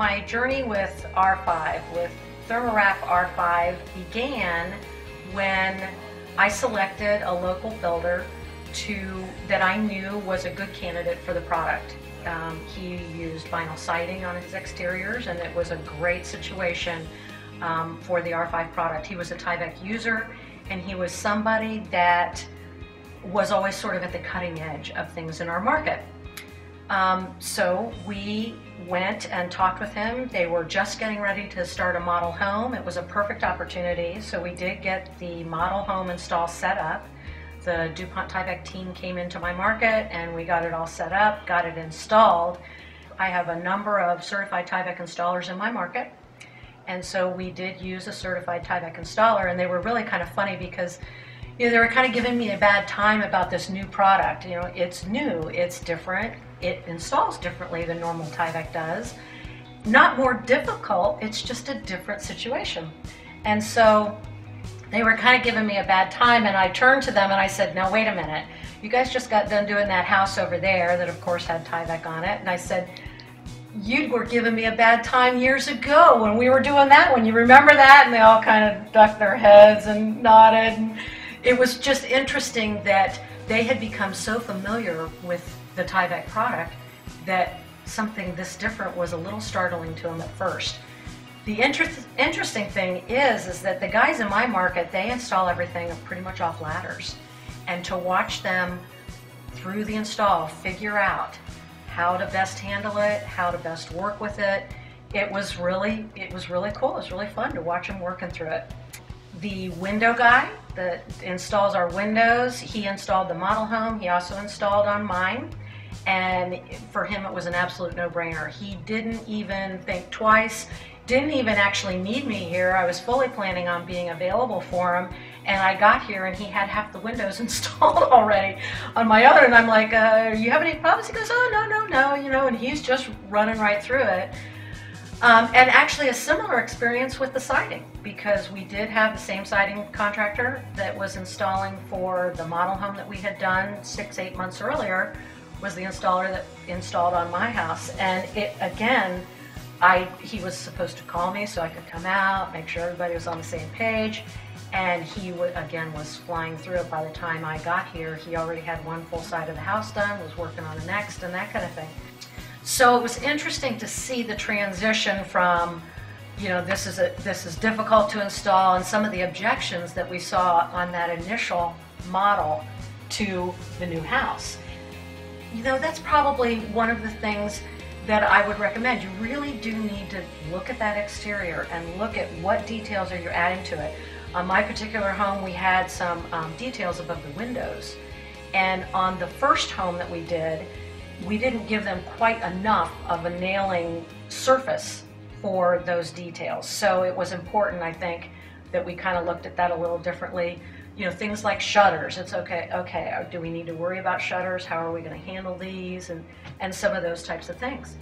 my journey with R5, with ThermaWrap R5, began when I selected a local builder to that I knew was a good candidate for the product. Um, he used vinyl siding on his exteriors, and it was a great situation um, for the R5 product. He was a Tyvek user, and he was somebody that was always sort of at the cutting edge of things in our market. Um, so we went and talked with him. They were just getting ready to start a model home. It was a perfect opportunity, so we did get the model home install set up. The DuPont Tyvek team came into my market and we got it all set up, got it installed. I have a number of certified Tyvek installers in my market. And so we did use a certified Tyvek installer, and they were really kind of funny because you know, they were kind of giving me a bad time about this new product. You know, it's new, it's different, it installs differently than normal Tyvek does. Not more difficult, it's just a different situation. And so they were kind of giving me a bad time, and I turned to them and I said, Now, wait a minute. You guys just got done doing that house over there that, of course, had Tyvek on it. And I said, you were giving me a bad time years ago when we were doing that one. You remember that? And they all kind of ducked their heads and nodded. And it was just interesting that they had become so familiar with the Tyvek product that something this different was a little startling to them at first. The inter- interesting thing is, is that the guys in my market, they install everything pretty much off ladders. And to watch them through the install figure out how to best handle it, how to best work with it. It was really, it was really cool. It was really fun to watch them working through it. The window guy that installs our windows, he installed the model home. He also installed on mine. And for him, it was an absolute no-brainer. He didn't even think twice didn't even actually need me here. I was fully planning on being available for him. And I got here and he had half the windows installed already on my other. And I'm like, uh, you have any problems? He goes, oh, no, no, no, you know, and he's just running right through it. Um, and actually a similar experience with the siding because we did have the same siding contractor that was installing for the model home that we had done six, eight months earlier was the installer that installed on my house. And it, again, I, he was supposed to call me so I could come out, make sure everybody was on the same page. And he, again, was flying through it. By the time I got here, he already had one full side of the house done, was working on the next, and that kind of thing. So it was interesting to see the transition from, you know, this is a, this is difficult to install, and some of the objections that we saw on that initial model to the new house. You know, that's probably one of the things that I would recommend. You really do need to look at that exterior and look at what details are you adding to it. On my particular home, we had some um, details above the windows. And on the first home that we did, we didn't give them quite enough of a nailing surface for those details. So it was important, I think, that we kind of looked at that a little differently. You know, things like shutters. It's okay, okay, uh, do we need to worry about shutters? How are we going to handle these? And, and some of those types of things.